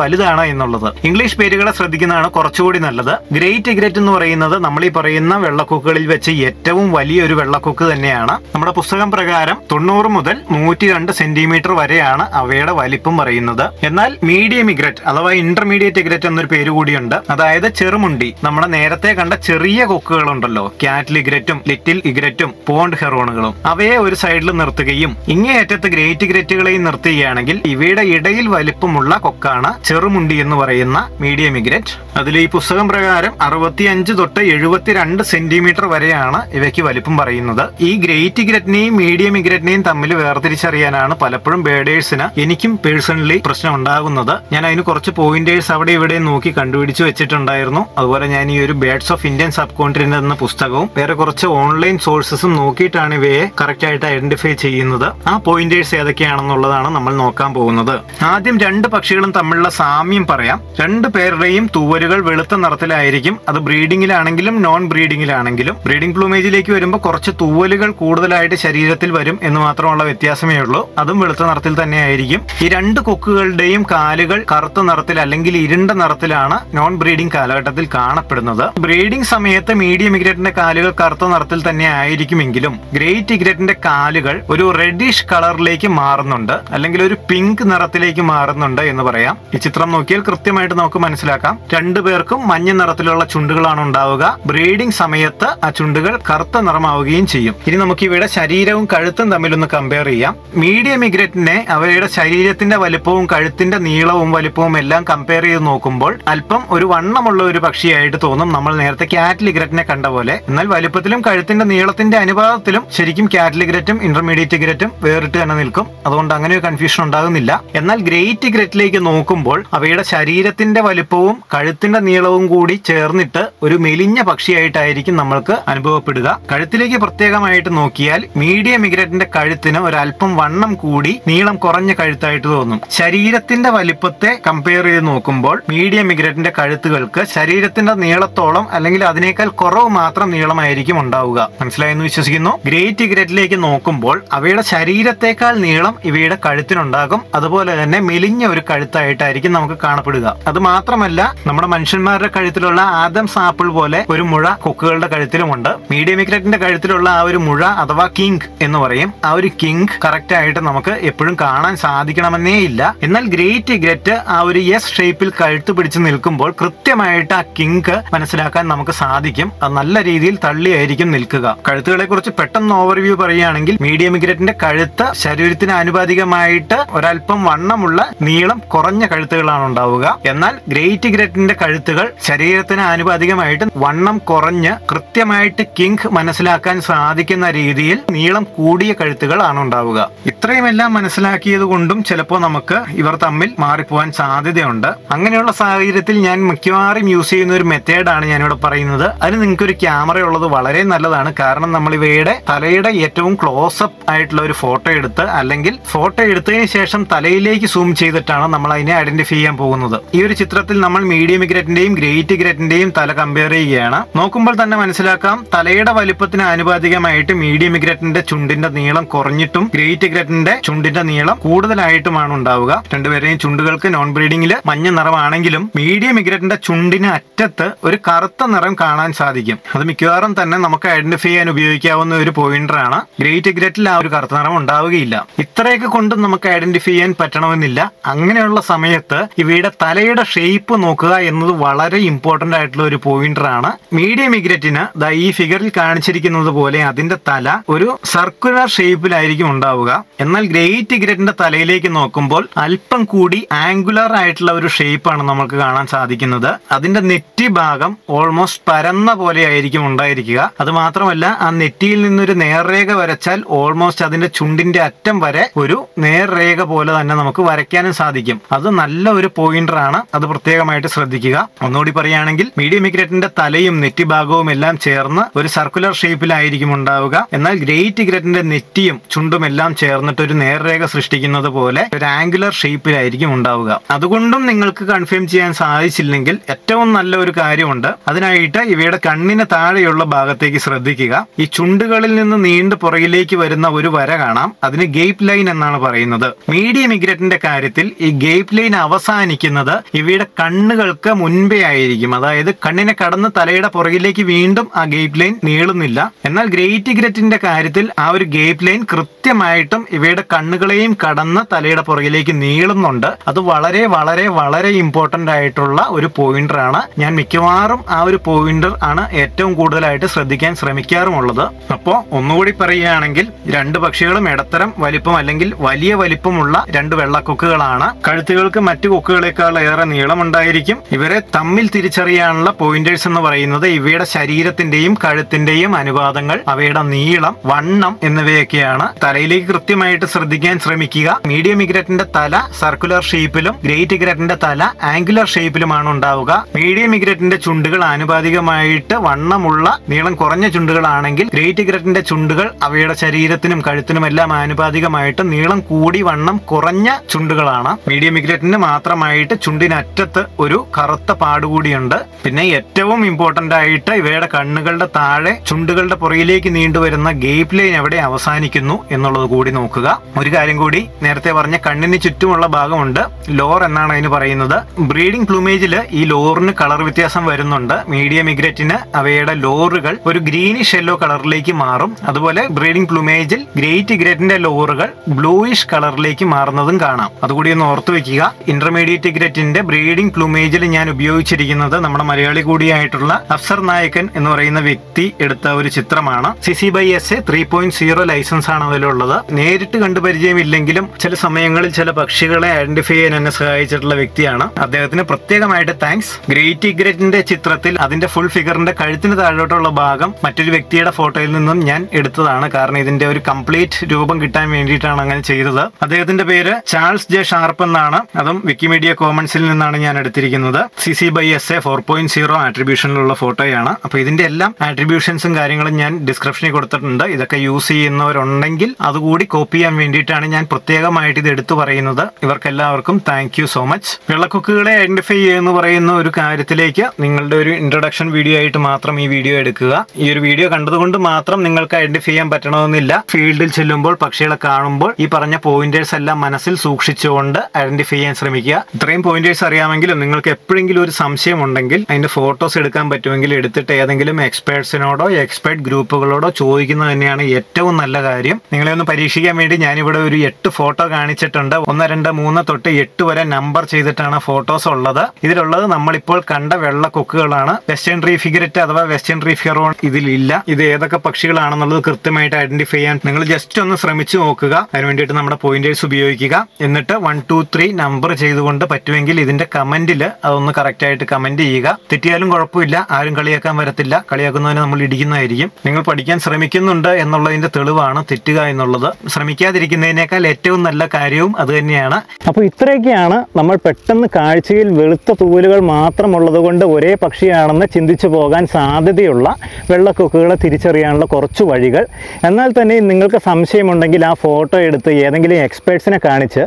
വലുതാണ് എന്നുള്ളത്. ഇംഗ്ലീഷ് പേരുകളെ ശ്രദ്ധിക്കുന്നതാണ് കുറച്ചുകൂടി നല്ലത്. ഗ്രേറ്റ് ഇഗ്രറ്റ് എന്ന് പറയുന്നത് നമ്മൾ ഈ പറയുന്ന വെള്ളക്കൊക്കുകളിൽ വെച്ച് ഏറ്റവും വലിയൊരു വെള്ളക്കൊക്ക് തന്നെയാണ്. നമ്മുടെ പുസ്തകം പ്രകാരം തൊണ്ണൂറ് മുതൽ നൂറ്റി രണ്ട് സെന്റിമീറ്റർ വരെയാണ് അവയുടെ വലിപ്പം പറയുന്നത്. എന്നാൽ മീഡിയം ഇഗ്രറ്റ് അഥവാ ഇന്റർമീഡിയറ്റ് ഇഗ്രറ്റ് എന്നൊരു പേര് കൂടിയുണ്ട്. അതായത് ചെറുമുണ്ടി. നമ്മുടെ നേരത്തെ കണ്ട ചെറിയ കൊക്കുകൾ ഉണ്ടല്ലോ ക്യാറ്റിൽ ഇഗ്രറ്റും ലിറ്റിൽ ഇഗ്രറ്റും പോണ്ട് ഹെറോണുകളും അവയെ ഒരു സൈഡിൽ നിർത്തുകയും ഇങ്ങേയറ്റത്ത് ഗ്രേറ്റ് ഇഗ്രറ്റുകളെയും നിർത്തുകയാണെങ്കിൽ ഇവയുടെ ഇടയിൽ വലിപ്പമുള്ള കൊക്കാണ് ചെറുമുണ്ടി എന്ന് പറയുന്ന മീഡിയം മിഗ്രറ്റ് അതിൽ ഈ പുസ്തകം പ്രകാരം അറുപത്തിയഞ്ച് തൊട്ട് എഴുപത്തിരണ്ട് സെന്റിമീറ്റർ വരെയാണ് ഇവയ്ക്ക് വലിപ്പം പറയുന്നത്. ഈ ഗ്രേറ്റ് ഇഗ്രറ്റിനെയും മീഡിയം ഇഗ്രറ്റിനെയും തമ്മിൽ വേർതിരിച്ചറിയാനാണ് പലപ്പോഴും ബേഡേഴ്സിന് എനിക്കും പേഴ്സണലി പ്രശ്നം ഉണ്ടാകുന്നത് ഞാൻ അതിന് കുറച്ച് പോയിന്റേഴ്സ് അവിടെ ഇവിടെ നോക്കി കണ്ടുപിടിച്ച് വെച്ചിട്ടുണ്ടായിരുന്നു. അതുപോലെ ഞാൻ ഈ ഒരു birds of Indian subcontinent എന്ന പുസ്തകവും വേറെ കുറച്ച് ഓൺലൈൻ സോഴ്സസും നോക്കിയിട്ടാണ് ഇവയെ കറക്റ്റ് ആയിട്ട് ഐഡന്റിഫൈ ചെയ്യുന്നത്. ആ പോയിന്റേഴ്സ് ഏതൊക്കെയാണെന്നുള്ളതാണ് നമ്മൾ നോക്കാൻ പോകുന്നത്. ആദ്യം രണ്ട് പക്ഷികളും തമ്മിലുള്ള സാമ്യം പറയാം. രണ്ട് പേരുടെയും തൂവലുകൾ വെളുത്ത നിറത്തിലായിരിക്കും. അത് ബ്രീഡിംഗിലാണെങ്കിലും നോൺ ബ്രീഡിംഗിലാണെങ്കിലും ബ്രീഡിംഗ് പ്ലൂമേജിലേക്ക് വരുമ്പോൾ കുറച്ച് തൂവലുകൾ കൂടുതലായിട്ട് ശരീരത്തിൽ വരും എന്ന് മാത്രമുള്ള വ്യത്യാസമേ ഉള്ളൂ. അതും വെളുത്ത നിറത്തിൽ തന്നെ ആയിരിക്കും ഈ രണ്ട് കൊക്കുകളുടെയും കാലുകൾ കറുത്ത നിറത്തിൽ അല്ലെങ്കിൽ ഇരുണ്ട നിറത്തിലാണ് നോൺ ബ്രീഡിംഗ് കാലഘട്ടത്തിൽ കാണപ്പെടുന്നത്. ബ്രീഡിംഗ് സമയത്ത് മീഡിയം ഇഗ്രറ്റിന്റെ കാലുകൾ കറുത്ത നിറത്തിൽ തന്നെ ആയിരിക്കുമെങ്കിലും ഗ്രേറ്റ് ഇഗ്രറ്റിന്റെ കാലുകൾ ഒരു റെഡിഷ് കളറിലേക്ക് മാറുന്നുണ്ട്. അല്ലെങ്കിൽ ഒരു പിങ്ക് നിറത്തിലേക്ക് മാറുന്നുണ്ട് എന്ന് പറയാം. ഈ ചിത്രം നോക്കിയാൽ കൃത്യമായിട്ട് നമുക്ക് മനസ്സിലാക്കാം. രണ്ടു പേർക്കും മഞ്ഞ നിറത്തിലുള്ള ചുണ്ടുകളാണ് ഉണ്ടാവുക. ബ്രീഡിംഗ് സമയത്ത് ആ ചുണ്ടുകൾ കറുത്ത നിറമാവുകയും ചെയ്യും. ഇനി നമുക്ക് ഇവയുടെ ശരീരവും കഴുത്തും തമ്മിലൊന്ന് കമ്പയർ ചെയ്യാം. മീഡിയം മിഗ്രറ്റിനെ അവയുടെ ശരീരത്തിന്റെ വലുപ്പവും കഴുത്തിന്റെ നീളവും വലുപ്പവും എല്ലാം കമ്പയർ ചെയ്ത് നോക്കുമ്പോൾ അല്പം ഒരു വണ്ണമുള്ള ഒരു പക്ഷിയായിട്ട് തോന്നും. നമ്മൾ നേരത്തെ കാറ്റ്ലിഗ്രറ്റിനെ കണ്ട പോലെ. എന്നാൽ വലുപ്പത്തിലും കഴുത്തിന്റെ നീളത്തിന്റെ അനുപാതത്തിലും ശരിക്കും കാറ്റ്ലിഗ്രറ്റും ഇന്റർമീഡിയറ്റ് ഇഗ്രറ്റും വേറിട്ട് തന്നെ നിൽക്കും. അതുകൊണ്ട് അങ്ങനെ ഒരു കൺഫ്യൂഷൻ ഉണ്ടാകുന്നില്ല. എന്നാൽ ഗ്രേറ്റ് ഇഗ്രറ്റിലേക്ക് നോക്കുമ്പോൾ അവയുടെ ശരീരത്തിന്റെ വലിപ്പവും കഴുത്തിന്റെ നീളവും കൂടി ചേർന്നിട്ട് ഒരു മെലിഞ്ഞ പക്ഷിയായിട്ടായിരിക്കും നമ്മൾക്ക് അനുഭവപ്പെടുക. കഴുത്തിലേക്ക് പ്രത്യേകമായിട്ട് നോക്കിയാൽ മീഡിയം മിഗ്രറ്റിന്റെ കഴുത്തിന് ഒരല്പം വണ്ണം കൂടി നീളം കുറഞ്ഞ കഴുത്തായിട്ട് തോന്നും. ശരീരത്തിന്റെ വലിപ്പത്തെ കമ്പയർ ചെയ്ത് നോക്കുമ്പോൾ മീഡിയം മിഗ്രറ്റിന്റെ കഴുത്തുകൾക്ക് ശരീരത്തിന്റെ നീളത്തോളം അല്ലെങ്കിൽ അതിനേക്കാൾ കുറവ് മാത്രം നീളമായിരിക്കും ഉണ്ടാവുക. മനസ്സിലായെന്ന് വിശ്വസിക്കുന്നു? ഗ്രേറ്റ് ഇഗ്രറ്റിലേക്ക് നോക്കുമ്പോൾ അവയുടെ ശരീരത്തേക്കാൾ നീളം ഇവയുടെ കഴുത്തിനുണ്ടാകും. അതുപോലെ തന്നെ മെലിഞ്ഞ ഒരു കഴുത്തായിട്ടായിരിക്കും നമുക്ക് കാണപ്പെടുക. അത് മാത്രമല്ല നമ്മുടെ മനുഷ്യന്മാരുടെ കഴുത്തിലുള്ള ആദം സാപ്പിൾ പോലെ ഒരു മുഴ കൊക്കുകളുടെ കഴുത്തിലുമുണ്ട്. മീഡിയം ഇഗ്രറ്റിന്റെ കഴുത്തിലുള്ള ആ ഒരു മുഴ അഥവാ കിങ് എന്ന് പറയും. ആ ഒരു കിങ് കറക്റ്റ് ആയിട്ട് നമുക്ക് എപ്പോഴും കാണാൻ സാധിക്കണമെന്നേ ഇല്ല. എന്നാൽ ഗ്രേറ്റ് ഇഗ്രറ്റ് ആ ഒരു എസ് ഷേപ്പിൽ കഴുത്ത് പിടിച്ച് നിൽക്കുമ്പോൾ കൃത്യമായിട്ട് ആ കിങ് മനസ്സിലാക്കാൻ നമുക്ക് സാധിക്കും. അത് നല്ല രീതിയിൽ തള്ളിയായിരിക്കും നിൽക്കുക. കഴുത്തുകളെ കുറിച്ച് പെട്ടെന്ന് ഓവർവ്യൂ പറയുകയാണെങ്കിൽ മീഡിയം ഇഗ്രറ്റിന്റെ കഴുത്ത് ശരീരത്തിന് ആനുപാതികമായിട്ട് ഒരല്പം വണ്ണമുള്ള നീളം കുറഞ്ഞ കഴുത്തുകളാണ് ഉണ്ടാവുക. എന്നാൽ ഗ്രേറ്റ് ഇഗ്രറ്റിന്റെ കഴുത്തുകൾ ശരീരത്തിന് ആനുപാതികമായിട്ട് വണ്ണം കുറഞ്ഞ് കൃത്യമായിട്ട് കിങ് മനസ്സിലാക്കാൻ സാധിക്കുന്ന രീതിയിൽ നീളം കൂടിയ കഴുത്തുകളാണ് ഉണ്ടാവുക. ഇത്രയുമെല്ലാം മനസ്സിലാക്കിയത് കൊണ്ടും ചിലപ്പോൾ നമുക്ക് ഇവർ തമ്മിൽ മാറിപ്പോവാൻ സാധ്യതയുണ്ട്. അങ്ങനെയുള്ള സാഹചര്യത്തിൽ ഞാൻ മിക്കവാറും യൂസ് ചെയ്യുന്ന ഒരു മെത്തേഡാണ് ഞാനിവിടെ പറയുന്നത്. അതിന് നിങ്ങൾക്ക് ഒരു ക്യാമറ ഉള്ളത് വളരെ നല്ലതാണ്. കാരണം നമ്മൾ ഇവയുടെ തലയുടെ ഏറ്റവും ക്ലോസപ്പ് ആയിട്ടുള്ള ഒരു ഫോട്ടോ എടുത്ത് അല്ലെങ്കിൽ ഫോട്ടോ എടുത്തതിന് ശേഷം തലയിലേക്ക് സൂം ചെയ്തിട്ടാണ് നമ്മൾ അതിനെ ഐഡന്റിഫൈ ചെയ്യാൻ പോകുന്നത്. ഈ ഒരു ചിത്രത്തിൽ നമ്മൾ മീഡിയം ഇഗ്രറ്റിന്റെയും ഗ്രേറ്റ് ഇഗ്രറ്റിന്റെയും തല കമ്പയർ ചെയ്യുകയാണ്. നോക്കുമ്പോൾ തന്നെ മനസ്സിലാക്കാം തലയുടെ വലിപ്പത്തിന് ആനുപാതികമായിട്ട് മീഡിയം ഇഗ്രറ്റിന്റെ ചുണ്ടിന്റെ നീളം കുറഞ്ഞിട്ടും ഗ്രേറ്റ് ഇഗ്രറ്റിന്റെ ചുണ്ടിന്റെ നീളം കൂടുതലായിട്ടുമാണ് ഉണ്ടാവുക. രണ്ടുപേരെയും ചുണ്ടുകൾക്ക് നോൺ ബ്രീഡിംഗിൽ മഞ്ഞ നിറമാണെങ്കിലും മീഡിയം ഇഗ്രറ്റിന്റെ ചുണ്ടിന് അറ്റത്ത് ഒരു കറുത്ത നിറം കാണാൻ സാധിക്കും. അത് മിക്കവാറും തന്നെ നമുക്ക് ഐഡന്റിഫൈ ചെയ്യാൻ ഉപയോഗിക്കാവുന്ന ഒരു പോയിന്റർ ആണ്. ഗ്രേറ്റ് ഇഗ്രറ്റിൽ ആ ഒരു കറുത്ത നിറം ഉണ്ടാവുകയില്ല. ഇത്രയൊക്കെ കൊണ്ടും നമുക്ക് ഐഡന്റിഫൈ ചെയ്യാൻ പറ്റണമെന്നില്ല. അങ്ങനെയുള്ള സമയത്ത് ഇവയുടെ തലയുടെ ഷേപ്പ് നോക്കുക എന്നത് വളരെ ഇമ്പോർട്ടന്റ് ആയിട്ടുള്ള ഒരു പോയിന്റർ ആണ്. മീഡിയം ഇഗ്രറ്റിന് ഈ ഫിഗറിൽ കാണിച്ചിരിക്കുന്നത് പോലെ അതിന്റെ തല ഒരു സർക്കുലർ ഷേപ്പിലായിരിക്കും ഉണ്ടാവുക. എന്നാൽ ഗ്രേറ്റ് ഇഗ്രറ്റിന്റെ തലയിലേക്ക് നോക്കുമ്പോൾ അല്പം കൂടി ആംഗുലർ ആയിട്ടുള്ള ഒരു ഷേപ്പാണ് നമുക്ക് കാണാൻ സാധിക്കുന്നത്. അതിന്റെ നെറ്റി ഭാഗം ഓൾമോസ്റ്റ് പരന്ന പോലെ ആയിരിക്കും ഉണ്ടായിരിക്കുക. അത് മാത്രമല്ല ആ നെറ്റിയിൽ നിന്നൊരു നേർരേഖ വരച്ചാൽ ഓൾമോസ്റ്റ് അതിന്റെ ചുണ്ടിന്റെ അറ്റം വരെ ഒരു നേർരേഖ പോലെ തന്നെ നമുക്ക് വരയ്ക്കാനും സാധിക്കും. അത് നല്ല ഒരു പോയിന്റർ ആണ്. അത് പ്രത്യേകമായിട്ട് ശ്രദ്ധിക്കുക. ഒന്നുകൂടി പറയുകയാണെങ്കിൽ മീഡിയം ഇഗ്രറ്റിന്റെ തലയും നെറ്റി ഭാഗവും എല്ലാം ചേർന്ന് ഒരു സർക്കുലർ ഷേപ്പിലായിരിക്കും ഉണ്ടാവുക. എന്നാൽ ഗ്രേറ്റ് ഇഗ്രറ്റിന്റെ നെറ്റിയും ചുണ്ടും എല്ലാം ചേർന്നിട്ട് ഒരു നേർരേഖ സൃഷ്ടിക്കുന്നത് പോലെ ഒരു ആംഗുലർ ഷേപ്പിലായിരിക്കും ഉണ്ടാവുക. അതുകൊണ്ടും നിങ്ങൾക്ക് കൺഫേം ചെയ്യാൻ സാധിച്ചില്ലെങ്കിൽ ഏറ്റവും നല്ല ഒരു കാര്യമുണ്ട്. അതിനായിട്ട് ഇവയുടെ കണ്ണിന് താഴെയുള്ള ഭാഗത്തേക്ക് ശ്രദ്ധിക്കുക. ഈ ചുണ്ടുകളിൽ നിന്ന് നീണ്ട് പുറകിലേക്ക് വരുന്ന ഒരു വര കാണാം. അതിന് ഗേപ്പ് ലൈൻ എന്നാണ് പറയുന്നത്. മീഡിയം ഇഗ്രറ്റിന്റെ കാര്യത്തിൽ ഈ ഗേപ്പ് ലൈൻ അവസാനിക്കുന്നത് ഇവയുടെ കണ്ണുകൾക്ക് മുൻപേ ആയിരിക്കും. അതായത് കണ്ണിനെ കടന്ന് തലയുടെ പുറകിലേക്ക് വീണ്ടും ആ ഗേപ്പ് ലൈൻ നീളുന്നില്ല. എന്നാൽ ഗ്രേറ്റ് ഇഗ്രറ്റിന്റെ കാര്യത്തിൽ ആ ഒരു ഗേപ്പ് ലൈൻ കൃത്യമായിട്ടും ഇവയുടെ കണ്ണുകളെയും കടന്ന് തലയുടെ പുറകിലേക്ക് നീളുന്നുണ്ട്. അത് വളരെ വളരെ വളരെ ഇമ്പോർട്ടന്റ് ആയിട്ടുള്ള ഒരു പോയിന്ററാണ് ഞാൻ മിക്കവാറും ആ ഒരു പോയിന്റർ ആണ് ഏറ്റവും കൂടുതലായിട്ട് ശ്രദ്ധിക്കാൻ ശ്രമിക്കാറുമുള്ളത്. അപ്പോ ഒന്നുകൂടി പറയുകയാണെങ്കിൽ രണ്ട് പക്ഷികളും ഇടത്തരം വലിപ്പം അല്ലെങ്കിൽ വലിയ വലിപ്പമുള്ള രണ്ട് വെള്ളക്കൊക്കുകളാണ്. കഴുത്തുകൾക്ക് മറ്റു കൊക്കുകളെക്കാൾ ഏറെ നീളമുണ്ടായിരിക്കും. ഇവരെ തമ്മിൽ തിരിച്ചറിയാനുള്ള പോയിന്റേഴ്സ് എന്ന് പറയുന്നത് ഇവയുടെ ശരീരത്തിന്റെയും കഴുത്തിന്റെയും അനുപാതങ്ങൾ അവയുടെ നീളം വണ്ണം എന്നിവയൊക്കെയാണ്. തലയിലേക്ക് കൃത്യമായിട്ട് ശ്രദ്ധിക്കാൻ ശ്രമിക്കുക. മീഡിയം ഇഗ്രറ്റിന്റെ തല സർക്കുലർ ഷേപ്പിലും ഗ്രേറ്റ് ഇഗ്രറ്റിന്റെ തല ആംഗുലർ ഷേപ്പിലുമാണ് ഉണ്ടാവുക. മീഡിയം ഇഗ്രറ്റിന്റെ ചുണ്ടുകൾ ആനുപാതികമായിട്ട് വണ്ണമുള്ള നീളം കുറഞ്ഞ ചുണ്ടുകളാണെങ്കിൽ ഗ്രേറ്റ് ഗ്രറ്റിന്റെ ചുണ്ടുകൾ അവയുടെ ശരീരത്തിനും കഴുത്തിനും എല്ലാം ആനുപാതികമായിട്ട് നീളം കൂടി വണ്ണം കുറഞ്ഞ ചുണ്ടുകളാണ്. മീഡിയം ഇഗ്രറ്റിന് മാത്രമായിട്ട് ചുണ്ടിനറ്റത്ത് ഒരു കറുത്ത പാടുകൂടിയുണ്ട് പിന്നെ ഏറ്റവും ഇമ്പോർട്ടന്റ് ആയിട്ട് ഇവയുടെ കണ്ണുകളുടെ താഴെ ചുണ്ടുകളുടെ പുറയിലേക്ക് നീണ്ടുവരുന്ന ഗേപ്പ് ലൈൻ എവിടെ അവസാനിക്കുന്നു എന്നുള്ളത് കൂടി നോക്കുക. ഒരു കാര്യം കൂടി നേരത്തെ പറഞ്ഞ കണ്ണിന് ചുറ്റുമുള്ള ഭാഗമുണ്ട്. ലോർ എന്നാണ് അതിന് പറയുന്നത്. ബ്രീഡിംഗ് പ്ലൂമേജിൽ ഈ ലോറിന് കളർ വ്യത്യാസം വരുന്നുണ്ട്. മീഡിയം ഇഗ്രറ്റിന് അവയുടെ ലോറുകൾ ഒരു ഗ്രീനിഷ് യെല്ലോ കളറിലേക്ക് മാറും. അതുപോലെ ബ്രീഡിംഗ് പ്ലൂമേജിൽ ഗ്രേറ്റ് ഇഗ്രറ്റിന്റെ ലോറുകൾ ബ്ലൂയിഷ് കളറിലേക്ക് മാറുന്നതും കാണാം. അതുകൂടി ഒന്ന് ഓർത്തു വെക്കുക. ഇന്റർമീഡിയറ്റ് ഇഗ്രറ്റിന്റെ ബ്രീഡിംഗ് പ്ലൂമേജിൽ ഞാൻ ഉപയോഗിച്ചിരിക്കുന്നത് നമ്മുടെ മലയാളി കൂടിയായിട്ടുള്ള അഫ്സർ നായകൻ എന്ന് പറയുന്ന വ്യക്തി എടുത്ത ഒരു ചിത്രമാണ്. C C by S A three point zero licence ആണ് അതിലുള്ളത്. നേരിട്ട് കണ്ടു പരിചയമില്ലെങ്കിലും ചില സമയങ്ങളിൽ ചില പക്ഷികളെ ഐഡന്റിഫൈ ചെയ്യാൻ എന്നെ സഹായിച്ചിട്ടുള്ള വ്യക്തിയാണ്. അദ്ദേഹത്തിന് പ്രത്യേകമായിട്ട് താങ്ക്സ് ഗ്രേറ്റ് ഇഗ്രറ്റിന്റെ ചിത്രത്തിൽ അതിന്റെ ഫുൾ ഫിഗറിന്റെ കഴുത്തിന് താഴോട്ടുള്ള ഭാഗം മറ്റൊരു വ്യക്തിയുടെ ഫോട്ടോയിൽ നിന്നും ഞാൻ എടുത്തതാണ്. കാരണം ഇതിന്റെ ഒരു കംപ്ലീറ്റ് രൂപം കിട്ടാൻ വേണ്ടിയിട്ടാണ് അങ്ങനെ ചെയ്തത്. അദ്ദേഹത്തിന്റെ പേര് ചാൾസ് ജെ ഷാർപ്പ് എന്നാണ്. അതും വിക്കിമീഡിയ കോമൺസിൽ നിന്നാണ് ഞാൻ എടുത്തിരിക്കുന്നത്. C C by S A four point zero ആട്രിബ്യൂഷനിലുള്ള ഫോട്ടോയാണ് അപ്പൊ ഇതിന്റെ എല്ലാം ആട്രിബ്യൂഷൻസും കാര്യങ്ങളും ഞാൻ ഡിസ്ക്രിപ്ഷനിൽ കൊടുത്തിട്ടുണ്ട്. ഇതൊക്കെ യൂസ് ചെയ്യുന്നവരുണ്ടെങ്കിൽ അതുകൂടി കോപ്പി ചെയ്യാൻ വേണ്ടിയിട്ടാണ് ഞാൻ പ്രത്യേകമായിട്ട് ഇത് എടുത്തു പറയുന്നത്. ഇവർക്കെല്ലാവർക്കും താങ്ക് സോ മച്ച് വെള്ളക്കൊക്കുകളെ ഐഡന്റിഫൈ ചെയ്യുന്ന പറയുന്ന ഒരു കാര്യത്തിലേക്ക് നിങ്ങളുടെ ഒരു ഇൻട്രൊഡക്ഷൻ വീഡിയോ ആയിട്ട് മാത്രം ഈ വീഡിയോ എടുക്കുക. ഈ ഒരു വീഡിയോ കണ്ടതുകൊണ്ട് മാത്രം നിങ്ങൾക്ക് ഐഡന്റിഫൈ ചെയ്യാൻ പറ്റണമെന്നില്ല. ഫീൽഡിൽ ചെല്ലുമ്പോൾ പക്ഷികളെ കാണുമ്പോൾ ഈ പറഞ്ഞ പോയിന്റേഴ്സ് എല്ലാം മനസ്സിൽ സൂക്ഷിച്ചുകൊണ്ട് ഐഡന്റിഫൈ ചെയ്യാൻ ശ്രമിക്കുക. ഇത്രയും പോയിന്റേഴ്സ് അറിയാമെങ്കിലും നിങ്ങൾക്ക് എപ്പോഴെങ്കിലും ഒരു സംശയം ഉണ്ടെങ്കിൽ അതിന്റെ ഫോട്ടോസ് എടുക്കാൻ പറ്റുമെങ്കിൽ എടുത്തിട്ട് ഏതെങ്കിലും എക്സ്പേർട്സിനോടോ എക്സ്പേർട്ട് ഗ്രൂപ്പുകളോടോ ചോദിക്കുന്നത് തന്നെയാണ് ഏറ്റവും നല്ല കാര്യം. നിങ്ങളെ ഒന്ന് പരീക്ഷിക്കാൻ വേണ്ടി ഞാനിവിടെ ഒരു എട്ട് ഫോട്ടോ കാണിച്ചിട്ടുണ്ട്. ഒന്ന് രണ്ട് മൂന്ന് തൊട്ട് എട്ട് വരെ നമ്പർ ചെയ്തിട്ടാണ് ഫോട്ടോസ് ഉള്ളത്. ഇതിലുള്ളത് നമ്മളിപ്പോൾ കണ്ട വെള്ള കൊക്കുകളാണ്. വെസ്റ്റേൺ ട്രീ ഫിഗരറ്റ് അഥവാ വെസ്റ്റേൺ ട്രീ ഫിയറോൺ ഇതിലില്ല. ഇത് ഏതൊക്കെ പക്ഷികളാണെന്നുള്ളത് കൃത്യമായിട്ട് ഐഡന്റിഫൈ ചെയ്യാൻ നിങ്ങൾ ജസ്റ്റ് ഒന്ന് ശ്രമിച്ചു നോക്കുക. അതിന് വേണ്ടിയിട്ട് നമ്മുടെ പോയിന്റേഴ്സ് ഉപയോഗിക്കുക. എന്നിട്ട് വൺ ടു ത്രീ നമ്പർ ചെയ്തുകൊണ്ട് പറ്റുമെങ്കിൽ ഇതിന്റെ കമന്റിൽ അതൊന്ന് കറക്റ്റ് ആയിട്ട് കമന്റ് ചെയ്യുക. തെറ്റിയാലും കുഴപ്പമില്ല. ആരും കളിയാക്കാൻ വരത്തില്ല. കളിയാക്കുന്നതിന് നമ്മൾ ഇടിക്കുന്നതായിരിക്കും. നിങ്ങൾ പഠിക്കാൻ ശ്രമിക്കുന്നുണ്ട് എന്നുള്ളതിന്റെ തെളിവാണ് തെറ്റുക എന്നുള്ളത്. ശ്രമിക്കാതിരിക്കുന്നതിനേക്കാൾ ഏറ്റവും നല്ല കാര്യവും അത് തന്നെയാണ്. അപ്പോൾ ഇത്രയൊക്കെയാണ് നമ്മൾ പെട്ടെന്ന് കാഴ്ചയിൽ വെളുത്ത തൂവലുകൾ മാത്രമുള്ളത് കൊണ്ട് ഒരേ പക്ഷിയാണെന്ന് ചിന്തിച്ചു പോകാൻ സാധ്യതയുള്ള വെള്ളക്കൊക്കുകളെ തിരിച്ചറിയാനുള്ള കുറച്ച് വഴികൾ. എന്നാൽ തന്നെ നിങ്ങൾക്ക് സംശയമുണ്ടെങ്കിൽ ആ ഫോട്ടോ എടുത്ത് ഏതെങ്കിലും എക്സ്പേർട്സിനെ കാണിച്ച്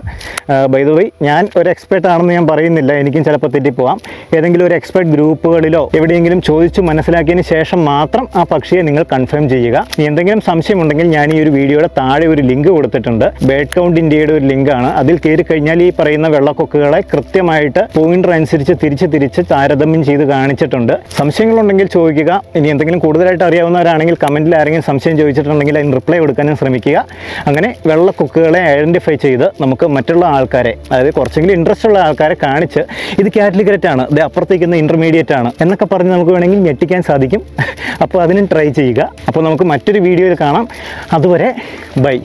ബൈ ദ വൈ ഞാൻ ഒരു എക്സ്പേർട്ട് ആണെന്ന് ഞാൻ പറയുന്നില്ല എനിക്കും ചിലപ്പോൾ തെറ്റിപ്പോവാം. ഏതെങ്കിലും ഒരു എക്സ്പേർട്ട് ഗ്രൂപ്പുകളിലോ എവിടെയെങ്കിലും ചോദിച്ചു മനസ്സിലാക്കിയതിന് ശേഷം മാത്രം ആ പക്ഷിയെ നിങ്ങൾ കൺഫേം ചെയ്യുക. എന്തെങ്കിലും സംശയമുണ്ടെങ്കിൽ ഞാൻ ഈ ഒരു വീഡിയോയുടെ താഴെ ഒരു ലിങ്ക് കൊടുത്തിട്ടുണ്ട്. ബേഡ് കൗണ്ട് ഇന്ത്യയുടെ ഒരു ലിങ്കാണ്. അതിൽ കയറി കഴിഞ്ഞാൽ ഈ പറയുന്ന വെള്ളക്കൊക്കുകളെ കൃത്യമായിട്ട് പോയിന്റർ അനുസരിച്ച് തിരിച്ച് തിരിച്ച് താരതമ്യം ടാമിങ് ചെയ്ത് കാണിച്ചിട്ടുണ്ട്. സംശയങ്ങളുണ്ടെങ്കിൽ ചോദിക്കുക. ഇനി എന്തെങ്കിലും കൂടുതലായിട്ട് അറിയാവുന്നവരാണെങ്കിൽ കമന്റിൽ ആരെങ്കിലും സംശയം ചോദിച്ചിട്ടുണ്ടെങ്കിൽ അതിന് റിപ്ലൈ കൊടുക്കാനും ശ്രമിക്കുക. അങ്ങനെ വെള്ള കുക്കുകളെ ഐഡന്റിഫൈ ചെയ്ത് നമുക്ക് മറ്റുള്ള ആൾക്കാരെ അതായത് കുറച്ചെങ്കിലും ഇൻട്രസ്റ്റ് ഉള്ള ആൾക്കാരെ കാണിച്ച് ഇത് കാറ്റലിഗ്രറ്റ് ആണ് ഇത് അപ്പുറത്തേക്കുന്ന ഇന്റർമീഡിയറ്റ് ആണ് എന്നൊക്കെ പറഞ്ഞ് നമുക്ക് വേണമെങ്കിൽ ഞെട്ടിക്കാൻ സാധിക്കും. [laughs] അപ്പോൾ അതിനും ട്രൈ ചെയ്യുക. അപ്പോൾ നമുക്ക് മറ്റൊരു വീഡിയോയിൽ കാണാം. അതുവരെ ബൈ